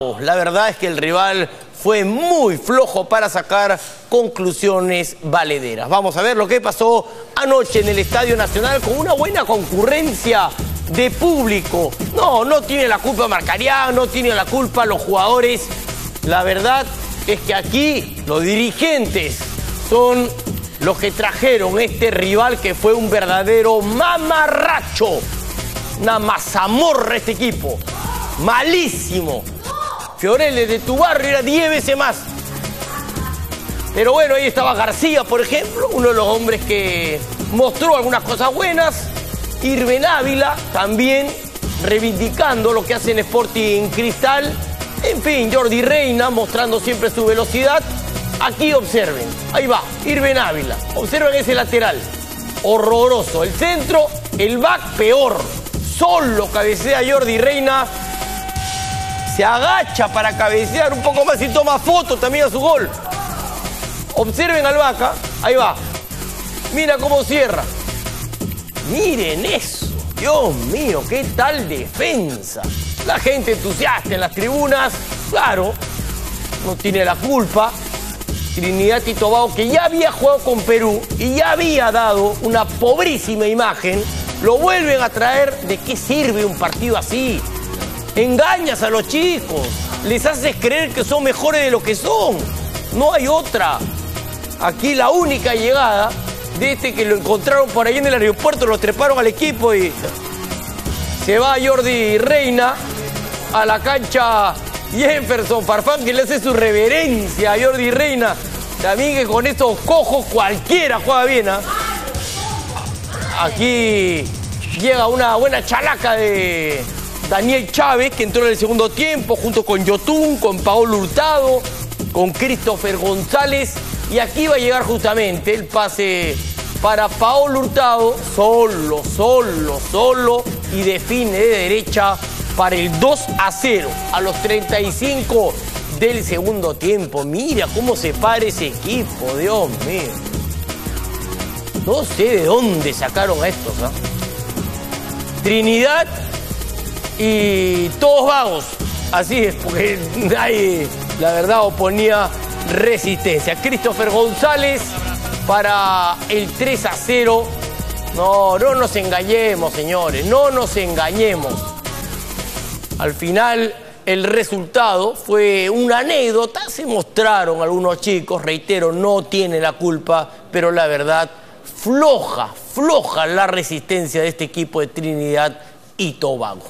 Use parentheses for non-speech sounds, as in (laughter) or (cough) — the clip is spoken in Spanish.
La verdad es que el rival fue muy flojo para sacar conclusiones valederas. Vamos a ver lo que pasó anoche en el Estadio Nacional con una buena concurrencia de público. No, no tiene la culpa Marcarián, no tiene la culpa los jugadores. La verdad es que aquí los dirigentes son los que trajeron este rival que fue un verdadero mamarracho. Una mazamorra este equipo. Malísimo. Fiorelle de tu barrio era 10 veces más. Pero bueno, ahí estaba García, por ejemplo, uno de los hombres que mostró algunas cosas buenas. Irben Ávila también reivindicando lo que hace en Sporting Cristal. En fin, Jordi Reina mostrando siempre su velocidad. Aquí observen, ahí va, Irben Ávila. Observen ese lateral. Horroroso. El centro, el back peor. Solo cabecea Jordi Reina se agacha para cabecear un poco más y toma foto también a su gol. Observen al Vaca, ahí va. Mira cómo cierra. Miren eso. Dios mío, qué tal defensa. La gente entusiasta en las tribunas, claro, no tiene la culpa. Trinidad y Tobago, que ya había jugado con Perú y ya había dado una pobrísima imagen, lo vuelven a traer. ¿De qué sirve un partido así? Engañas a los chicos, les haces creer que son mejores de lo que son. No hay otra. Aquí la única llegada de este que lo encontraron por ahí en el aeropuerto, lo treparon al equipo y se va Jordi Reina a la cancha Jefferson Farfán que le hace su reverencia a Jordi Reina. También que con estos cojos cualquiera juega bien. ¿ah? Aquí llega una buena chalaca de Daniel Chávez, que entró en el segundo tiempo, junto con Yotun, con Paolo Hurtado, con Christopher González. Y aquí va a llegar justamente el pase para Paolo Hurtado, solo, solo, solo, y define de derecha para el 2 a 0 a los 35 del segundo tiempo. Mira cómo se para ese equipo, Dios mío. No sé de dónde sacaron a estos. ¿no? Trinidad y todos vagos. Así es, porque (laughs) nadie, la verdad, oponía resistencia. Christopher González para el 3 a 0. No, no nos engañemos, señores, no nos engañemos. Al final, el resultado fue una anécdota. Se mostraron algunos chicos, reitero, no tiene la culpa, pero la verdad, floja, floja la resistencia de este equipo de Trinidad y Tobago.